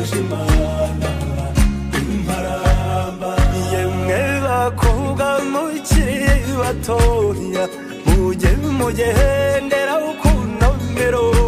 mwakoje imana imparamba yemwe bakobwa mukiri batoya mujye mugendera ukuntu mberowe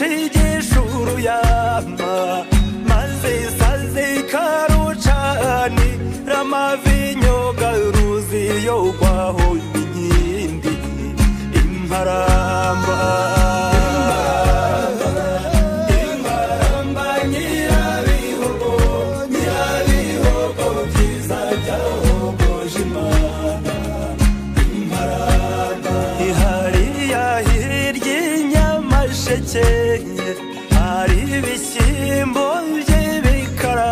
inyangisha igishuru yama maze isazi karucani ramavinyo garuzi yo gwaho inkindi imparamba inyamasheke hari ibishyimbo by'ibikara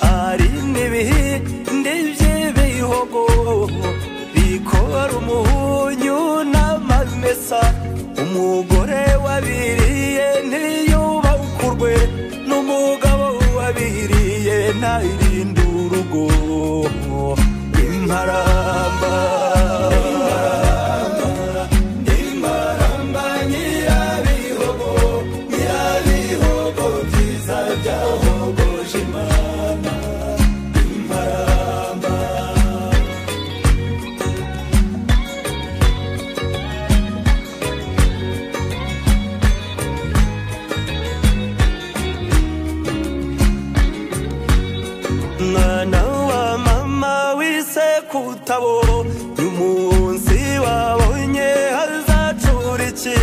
hari n'ibihindi by'ibihogo bikora umuhunyu n'amamesa umugore wabiriye ntiyubakurwe n'umugabo wabiriye ntarinde ku itabo y'umunsi wabonye hazacura iki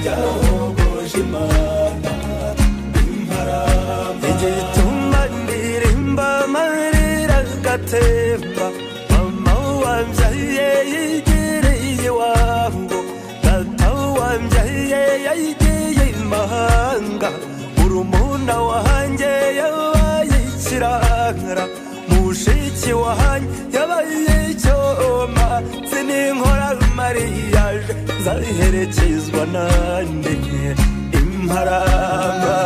byahogoje imana imparamba igituma ndirimba amarira agatemba mama wambyaye yigiriye iwabo data wambyaye yagiye imahanga urumuna wanjye yabaye ikirangara mushiki wanjye yabaye icyoma sininkora mariyaje nzaherekezwa nande imparamba